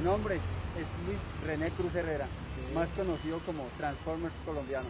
nombre es Luis René Cruz Herrera, más conocido como Transformers colombiano.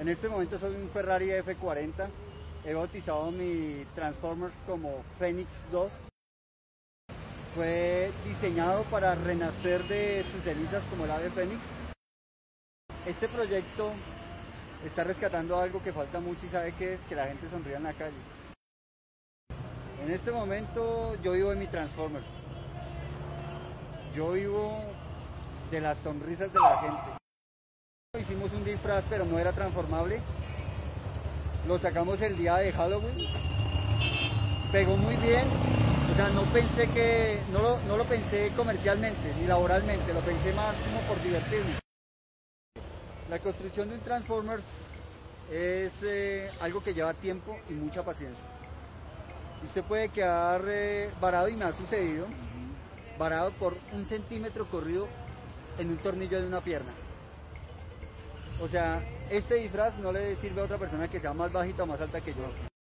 En este momento soy un Ferrari F40. He bautizado mi Transformers como Phoenix 2. Fue diseñado para renacer de sus cenizas como el ave Fénix. Este proyecto está rescatando algo que falta mucho y sabe que es que la gente sonría en la calle. En este momento yo vivo en mi Transformers. Yo vivo de las sonrisas de la gente. Hicimos un disfraz pero no era transformable. Lo sacamos el día de Halloween. Pegó muy bien. O sea, no pensé que, no lo, no lo pensé comercialmente ni laboralmente, lo pensé más como por divertirme. La construcción de un Transformers es eh, algo que lleva tiempo y mucha paciencia. Usted puede quedar eh, varado y me ha sucedido, varado por un centímetro corrido en un tornillo de una pierna. O sea, este disfraz no le sirve a otra persona que sea más bajita o más alta que yo.